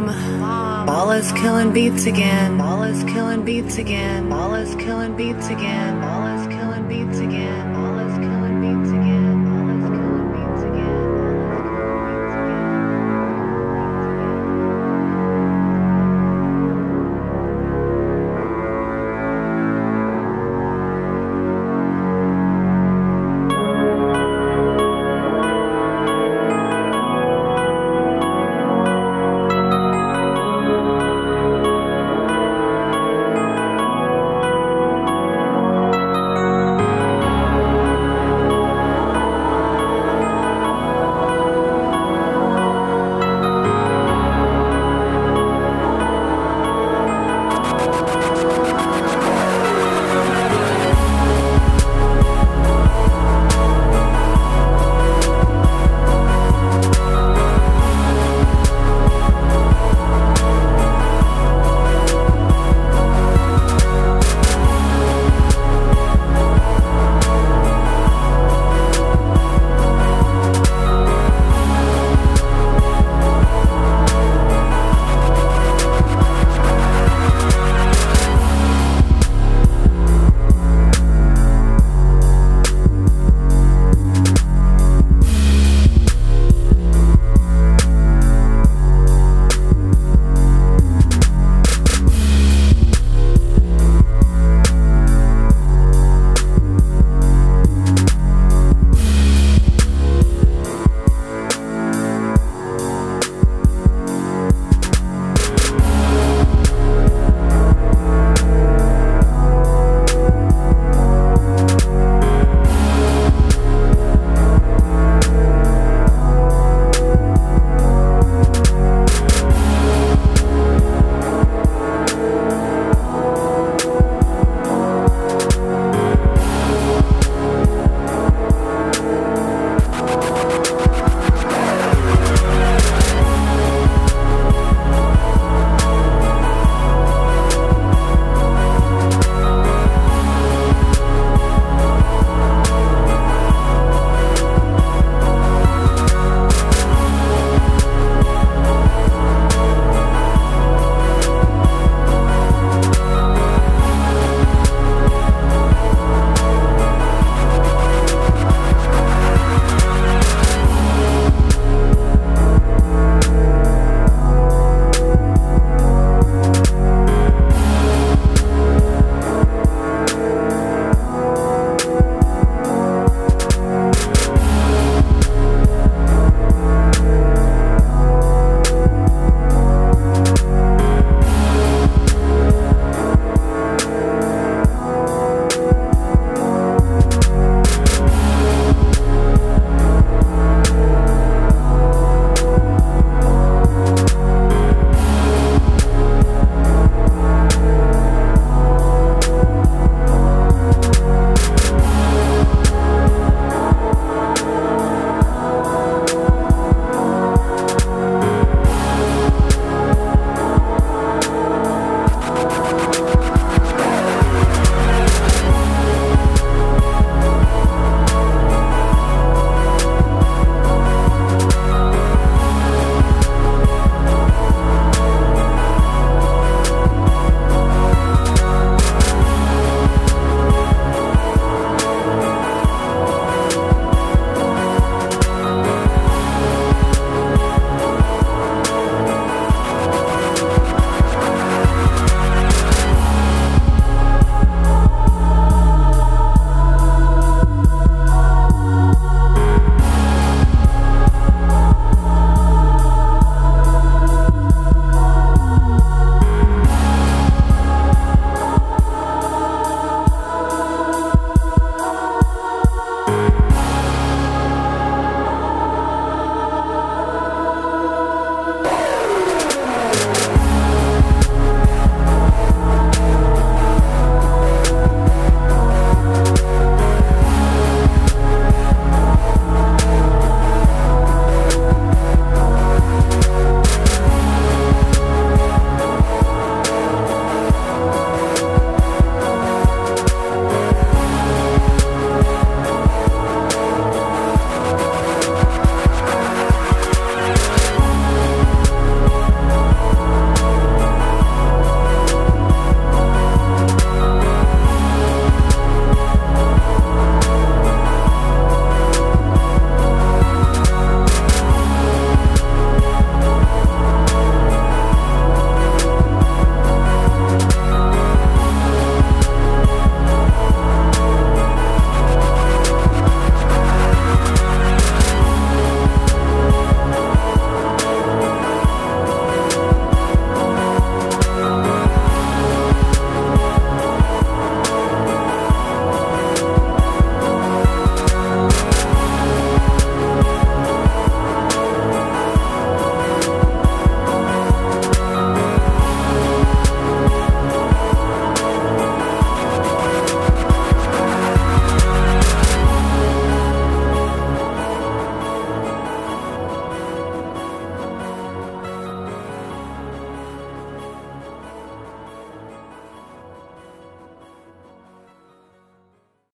Mom, Ball is killing beats again. Ball is killing beats again. Ball is killing beats again. Ball is killing beats again.